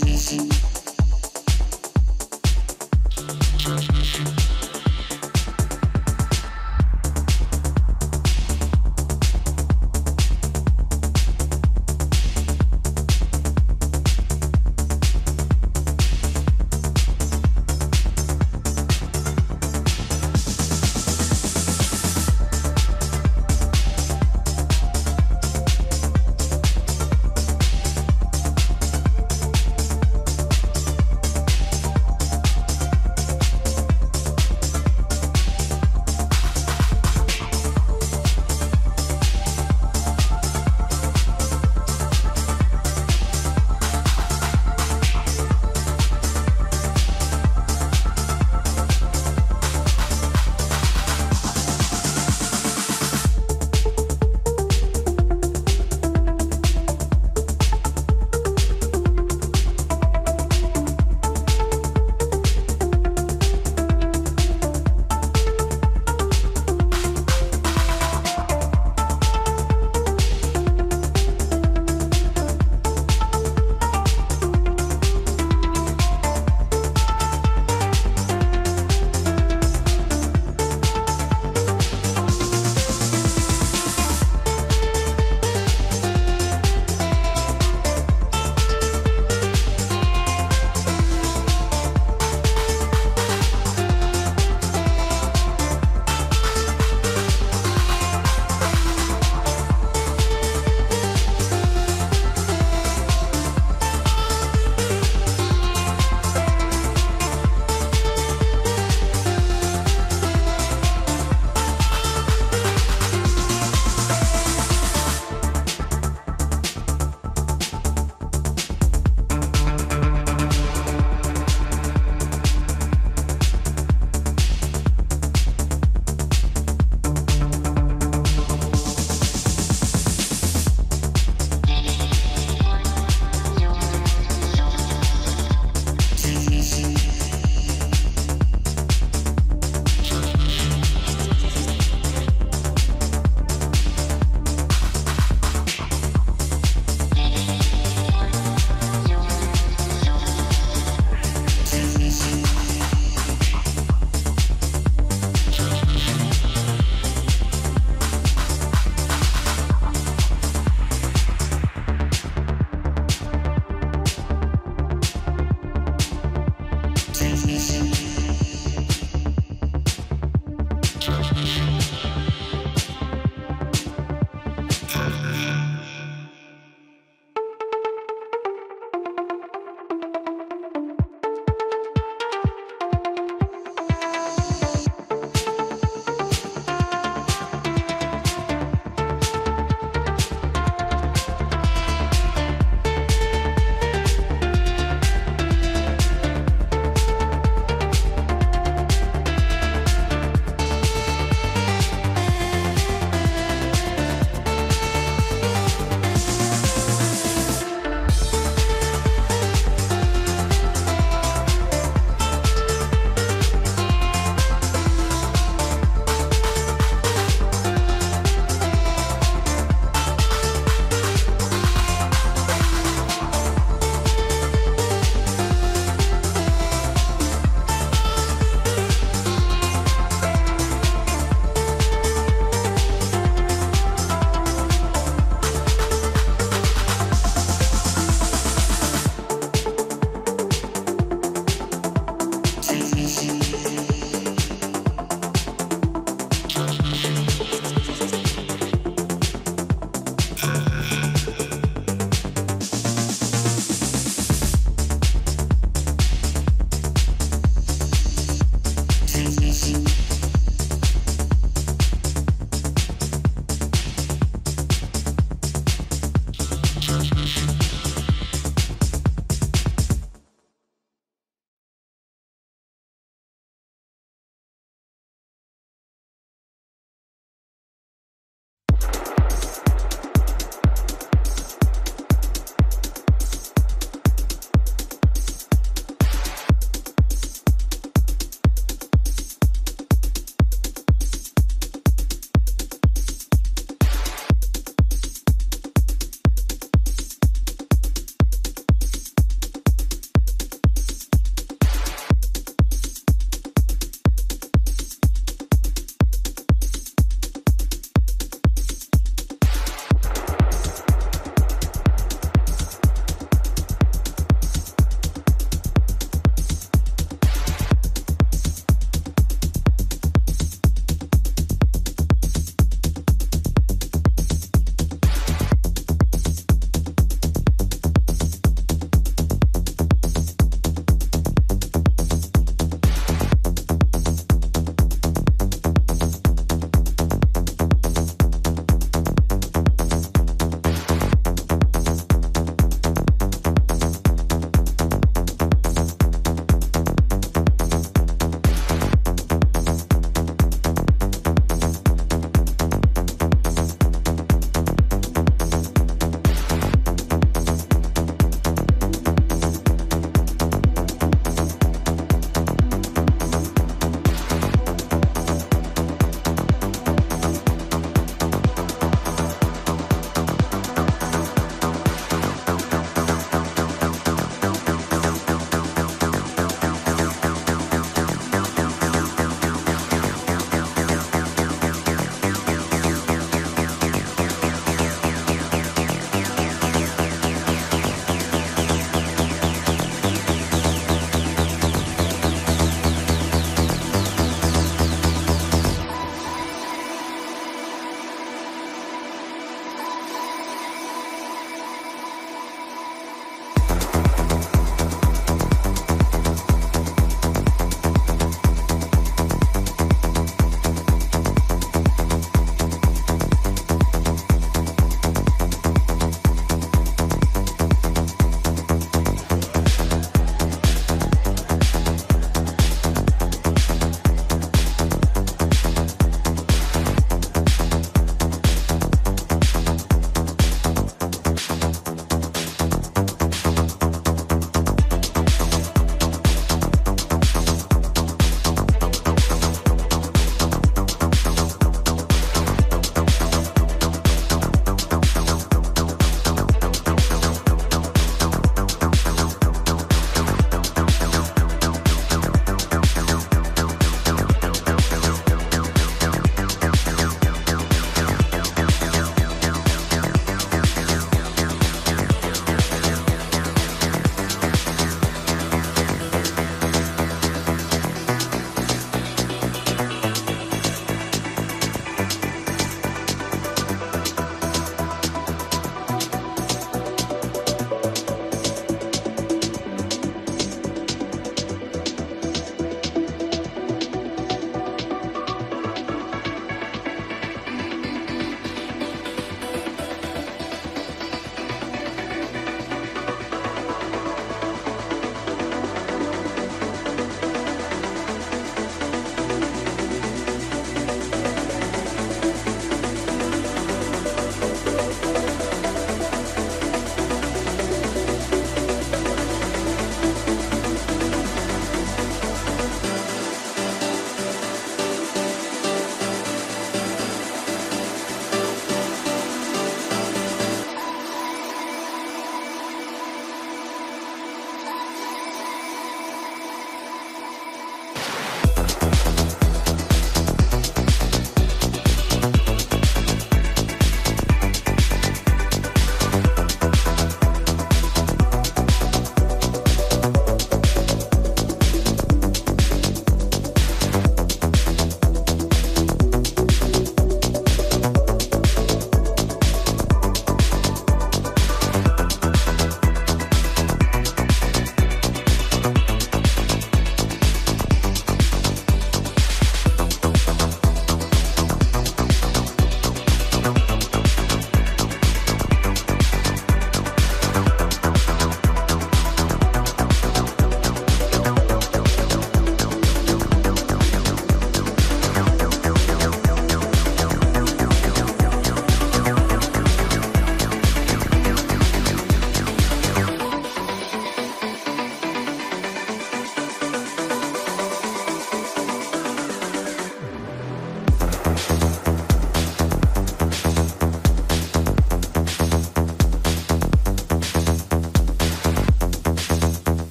Gracias.